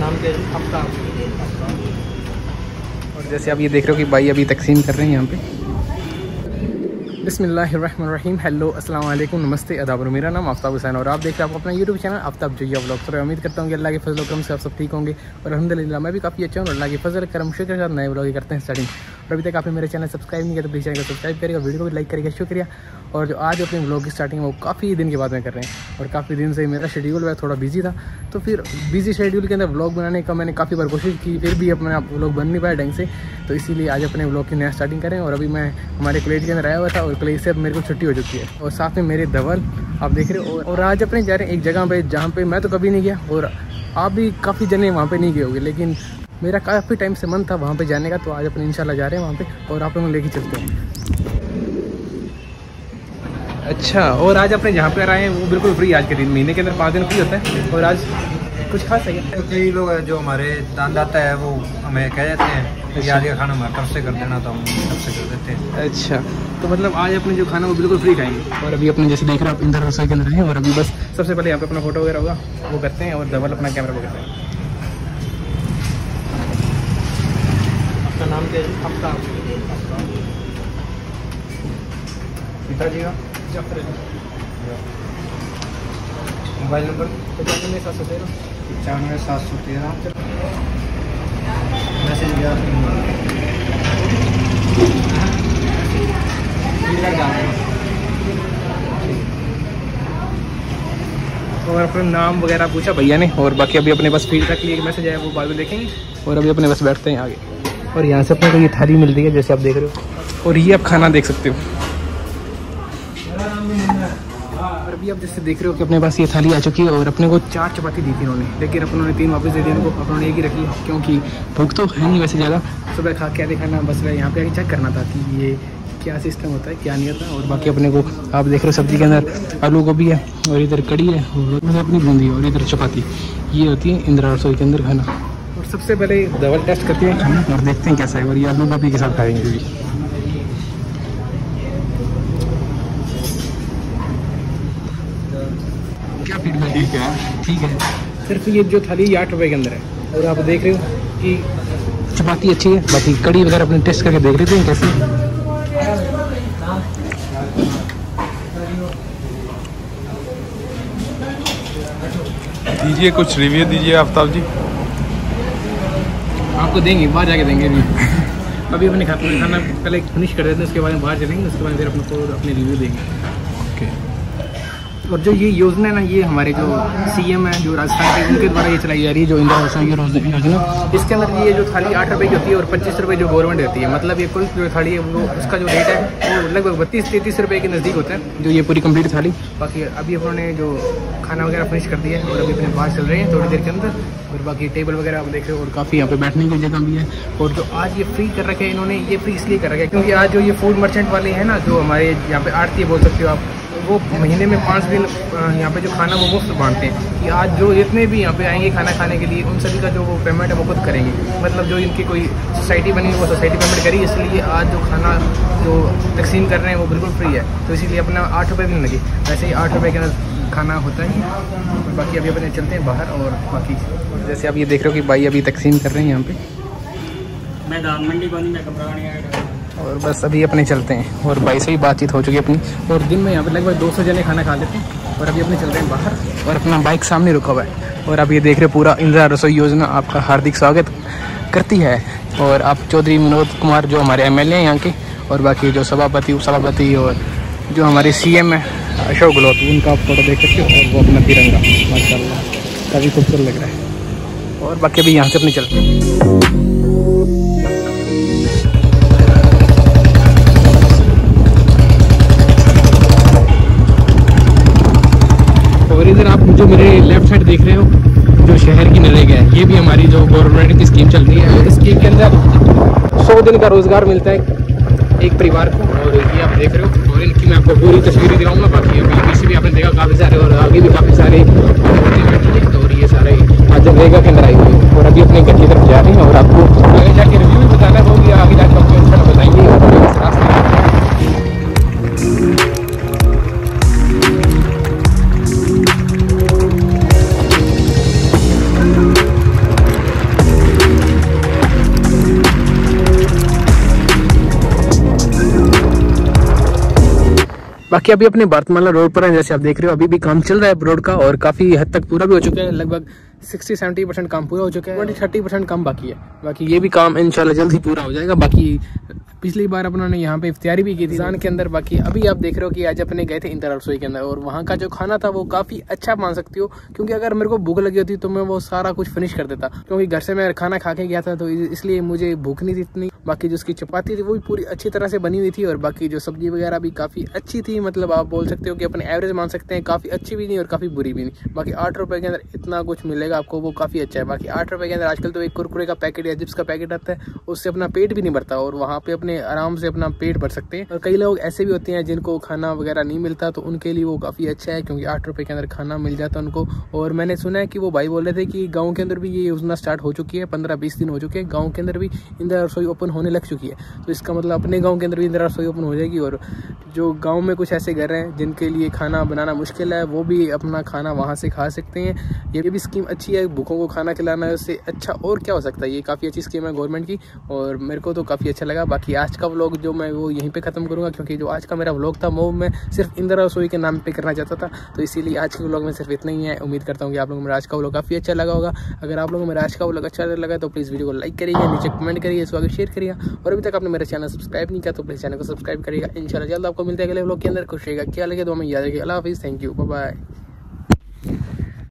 नाम और जैसे आप ये देख रहे हो कि भाई अभी तकसीम कर रहे हैं यहाँ पे। बिसमीम हेलो अस्सलाम वालेकुम नमस्ते अदाबर मेरा नाम आफ्ताब हुसैन और आप देख रहे हैं आप अपना YouTube channel Aftab Zoya blog तो उम्मीद करता हूँ कि अल्लाह के फजल करम से आप सब ठीक होंगे। और अलहमदिल्ला मैं भी काफ़ी अच्छा हूँ अल्लाह के फजल करम, शुक्र के साथ नए ब्लॉग करते हैं स्टार्टिंग और अभी तक आपने मेरे चैनल सब्सक्राइब नहीं किया तो प्लीज़ चैनल को सब्सक्राइब करेगा वीडियो को भी लाइक करेगा शुक्रिया। और जो आज अपने ब्लॉग की स्टार्टिंग वो काफ़ी दिन के बाद में कर रहे हैं। और काफ़ी दिन से मेरा शेड्यूल वह थोड़ा बिज़ी था। तो फिर बिज़ी शेड्यूल के अंदर ब्लॉग बनाने का मैंने काफ़ी बार कोशिश की, फिर भी अपने आप ब्लॉग बन नहीं पाया ढंग से। तो इसीलिए आज अपने ब्लॉग की नया स्टार्टिंग करें। और अभी मैं हमारे कॉलेज के अंदर आया हुआ था और कॉलेज से अब मेरे को छुट्टी हो चुकी है और साथ में मेरे धवल, आप देख रहे हो, और आज अपने जा रहे हैं एक जगह पे जहाँ पे मैं तो कभी नहीं गया और आप भी काफ़ी जने वहाँ पे नहीं गए होंगे, लेकिन मेरा काफ़ी टाइम से मन था वहाँ पे जाने का तो आज अपने इंशाल्लाह जा रहे हैं वहाँ पे और आप लोग लेके चलते हैं। अच्छा और आज अपने जहाँ पे आए हैं, वो बिल्कुल फ्री आज के दिन, महीने के अंदर पाँच दिन फ्री होता है और आज कुछ खास है क्या कई लोग हैं जो हमारे दान दाता है वो हमें कह देते हैं आज का खाना हमारे तरफ़ से कर देना तो हम तरफ़ से कर देते हैं। अच्छा। तो मतलब आज अपने जो खाना वो बिल्कुल फ्री खाएँगे। और अभी अपने जैसे देख रहे हो आप इंदर रसोई के अंदर हैं और अभी बस सबसे पहले यहाँ पे अपना फ़ोटो वगैरह होगा वो करते हैं और डबल अपना कैमरा पकड़ते हैं। आपका नाम क्या है? हफ़्ता पिताजी का? Mobile number? पचानवे सात सौ तेरह। पचानवे सात सौ तेरह। मैसेज गया और अपना नाम वगैरह पूछा भैया ने, और बाकी अभी अपने बस फ़ील्ड तक लिए मैसेज आया, वो बाद में देखेंगे। और अभी अपने बस बैठते हैं आगे। और यहाँ से अपने को ये थाली मिल रही है, जैसे आप देख रहे हो। और ये आप खाना देख सकते हो। और अभी आप जैसे देख रहे हो कि अपने पास ये थाली आ चुकी है और अपने को चार चपाती दी थी उन्होंने लेकिन अपनों ने तीन वापस दे दी उनको अपनों ने एक ही रखी। क्योंकि भूख तो है नहीं वैसे ज़्यादा। सुबह खा के दिखाना बस मैं यहाँ पे आके चेक करना था कि ये क्या सिस्टम होता है, क्या नहीं होता। और बाकी अपने को आप देख रहे हो सब्ज़ी के अंदर आलू गोभी है और इधर कड़ी है और अपनी बूंदी और इधर चपाती। ये होती है इंदिरा रसोई के अंदर खाना। और सबसे पहले दवा टेस्ट करते हैं खाना और देखते हैं कैसा है और ये आलू गोभी के साथ खाएँगे भी। फीडबैक ठीक है। ठीक है। सिर्फ़ ये जो थाली ये आठ रुपए के अंदर है और आप देख रहे हो कि चपाती अच्छी है बाकी कड़ी वगैरह अपने टेस्ट करके देख लेते हैं कैसी दीजिए कुछ रिव्यू दीजिए आफ्ताब जी। आपको देंगे बाहर जाके देंगे अभी अभी अपने खाना खाना पहले फिनिश कर देते हैं उसके बाद में बाहर चलेंगे उसके बाद फिर अपने को अपने रिव्यू देंगे। और जो ये योजना है ना ये हमारे जो सीएम है जो राजस्थान के उनके द्वारा ये चलाई जा रही है जो इंदिरा आवास योजना इसके अंदर ये जो थाली आठ रुपये की होती है और पच्चीस रुपये जो गवर्नमेंट देती है मतलब ये कुल जो थाली है वो उसका जो रेट है वो लगभग बत्तीस तैंतीस रुपए के नज़दीक होता है। जो ये पूरी कंप्लीट थाली। बाकी अभी उन्होंने जो खाना वगैरह फिनिश कर दिया है और अभी अपने बाहर चल रहे हैं थोड़ी देर के अंदर और बाकी टेबल वगैरह आप देख रहे हो और काफ़ी यहाँ पे बैठने की जगह भी है। और जो आज ये फ्री कर रखे हैं इन्होंने ये फ्री इसलिए कर रखा है क्योंकि आज जो ये फ़ूड मर्चेंट वाले हैं ना जो हमारे यहाँ पे आरती बोल सकते हो आप वो महीने में पाँच दिन यहाँ पे जो खाना वो मुफ़्त बांटते हैं। कि आज जो जितने भी यहाँ पे आएँगे खाना खाने के लिए, उन सभी का जो वो पेमेंट है वो खुद करेंगे। मतलब जो इनकी कोई सोसाइटी बनी वो सोसाइटी पेमेंट करी, इसलिए आज जो खाना जो तकसीम कर रहे हैं वो बिल्कुल फ्री है। तो इसीलिए अपना आठ रुपये भी नहीं लगे। वैसे ही आठ रुपये के खाना होता है बाकी अभी अपने चलते हैं बाहर और बाकी जैसे आप ये देख रहे हो कि भाई अभी तकसीम कर रहे हैं यहाँ पे। मैं दान मंडी बनी मैं आया। और बस अभी अपने चलते हैं। और भाई से ही बातचीत हो चुकी है अपनी। और दिन में यहाँ पर लगभग 200 जने खाना खा लेते हैं और अभी अपने चल रहे हैं बाहर। और अपना बाइक सामने रुका हुआ है। और आप ये देख रहे पूरा इंदिरा रसोई योजना आपका हार्दिक स्वागत करती है। और आप चौधरी विनोद कुमार जो हमारे एम हैं यहाँ के और बाकी जो सभापति उप सभापति और जो हमारे सी एम है अशोक गहलोत उनका आप फ़ोटो देख सकते हो और वो अपना तिरंगा माशा काफ़ी खूबसूरत लग रहा है। और बाकी अभी यहाँ से अपने चलते हैं। जो मेरे लेफ़्ट साइड देख रहे हो, जो शहर की नरेगा है ये भी हमारी जो गवर्नमेंट की स्कीम चल रही है। इस स्कीम के अंदर सौ दिन का रोज़गार मिलता है एक परिवार को, और ये आप देख रहे हो, और इनकी मैं आपको पूरी तस्वीरें दिखाऊँगा, बाकी अभी पीछे भी आपने देखा काफ़ी सारे, और आगे भी काफ़ी सारे और ये सारे आज नरेगा के अंदर आई हुई और अभी अपने घर की तरफ़ जा रहे हैं, और आपको बाकी अभी अपने भारतमाला रोड पर है, जैसे आप देख रहे हो, अभी भी काम चल रहा है रोड का और काफ़ी हद तक पूरा भी हो चुका है, लगभग सिक्सटी सेवेंटी परसेंट काम पूरा हो चुका है ट्वेंटी थर्टी परसेंट काम बाकी है। बाकी ये भी काम इंशाल्लाह जल्द ही पूरा हो जाएगा। बाकी पिछली बार अपनों ने यहाँ पे इफ्तारी भी की थी जान के अंदर। बाकी अभी आप देख रहे हो कि आज अपने गए थे इंदिरा रसोई के अंदर और वहाँ का जो खाना था वो काफ़ी अच्छा मान सकती हो, क्योंकि अगर मेरे को भूख लगी होती तो मैं वो सारा कुछ फिनिश कर देता, क्योंकि घर से मैं खाना खा के गया था तो इसलिए मुझे भूख नहीं थी इतनी। बाकी जो उसकी चपाती थी वो भी पूरी अच्छी तरह से बनी हुई थी और बाकी जो सब्ज़ी वगैरह भी काफ़ी अच्छी थी मतलब आप बोल सकते हो कि अपने एवरेज मान सकते हैं, काफ़ी अच्छी भी नहीं और काफ़ी बुरी भी नहीं। बाकी आठ रुपये के अंदर इतना कुछ मिलेगा आपको, वो काफ़ी अच्छा है। बाकी आठ रुपये के अंदर आजकल तो एक कुरकुरे का पैकेट या जिप्स का पैकेट आता है, उससे अपना पेट भी नहीं भरता और वहाँ पे अपने आराम से अपना पेट भर सकते हैं। और कई लोग ऐसे भी होते हैं जिनको खाना वगैरह नहीं मिलता तो उनके लिए वो काफ़ी अच्छा है क्योंकि आठ रुपये के अंदर खाना मिल जाता है उनको। और मैंने सुना है कि वो भाई बोल रहे थे कि गाँव के अंदर भी ये योजना स्टार्ट हो चुकी है, पंद्रह बीस दिन हो चुके हैं। गाँव के अंदर भी इंदिरा रसोई ओपन होने लग चुकी है। तो इसका मतलब अपने गाँव के अंदर भी इंदिरा रसोई ओपन हो जाएगी और जो गाँव में कुछ ऐसे घर हैं जिनके लिए खाना बनाना मुश्किल है, वो भी अपना खाना वहाँ से खा सकते हैं। ये भी स्कीम अच्छी है, भूखों को खाना खिलाना उससे अच्छा और क्या हो सकता है? ये काफ़ी अच्छी स्कीम है गवर्नमेंट की और मेरे को तो काफ़ी अच्छा लगा। बाकी आज का व्लॉग जो मैं वो यहीं पे ख़त्म करूँगा क्योंकि जो आज का मेरा व्लॉग था, वो मैं सिर्फ़ इंदिरा रसोई के नाम पे करना चाहता था। तो इसीलिए आज के व्लॉग में सिर्फ़ इतना ही है। उम्मीद करता हूँ कि आप लोगों को मेरा आज का व्लॉग काफ़ी अच्छा लगा होगा। अगर आप लोगों को मेरा आज का व्लॉग अच्छा लगा तो प्लीज़ वीडियो को लाइक करिए, नीचे कमेंट करिए, इसको आगे शेयर करिए। और अभी तक आपने मेरा चैनल सब्सक्राइब नहीं किया तो प्लीज़ चैनल को सब्सक्राइब करिएगा। इन जल्द आपको मिलते हैं अगले ब्लॉग के अंदर। खुश रहेगा क्या लगे तो हमें याद रखिए। अल्लाह हाफिज़। Thank you bye